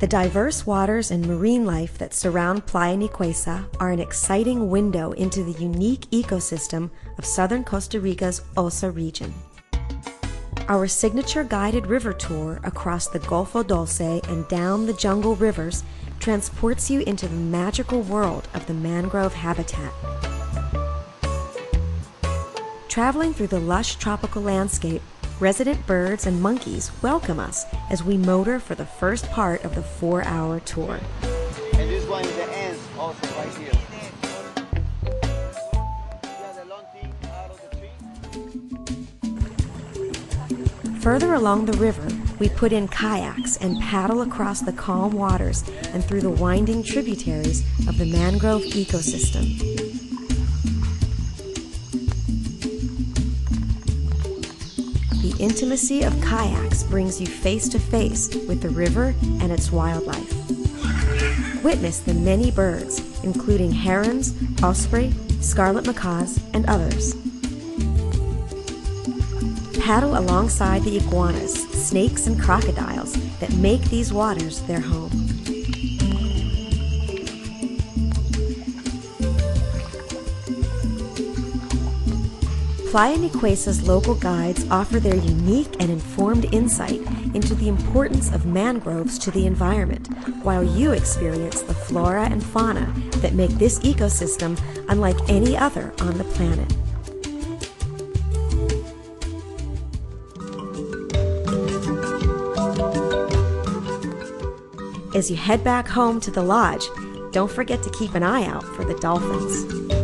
The diverse waters and marine life that surround Playa Nicuesa are an exciting window into the unique ecosystem of southern Costa Rica's Osa region. Our signature guided river tour across the Golfo Dulce and down the jungle rivers transports you into the magical world of the mangrove habitat. Traveling through the lush tropical landscape, resident birds and monkeys welcome us as we motor for the first part of the four hour tour. And this one is the ants also right here. Yeah, the long thing out of the tree. Further along the river, we put in kayaks and paddle across the calm waters and through the winding tributaries of the mangrove ecosystem. Intimacy of kayaks brings you face to face with the river and its wildlife. Witness the many birds, including herons, osprey, scarlet macaws, and others. Paddle alongside the iguanas, snakes, and crocodiles that make these waters their home. Playa Nicuesa's local guides offer their unique and informed insight into the importance of mangroves to the environment, while you experience the flora and fauna that make this ecosystem unlike any other on the planet. As you head back home to the lodge, don't forget to keep an eye out for the dolphins.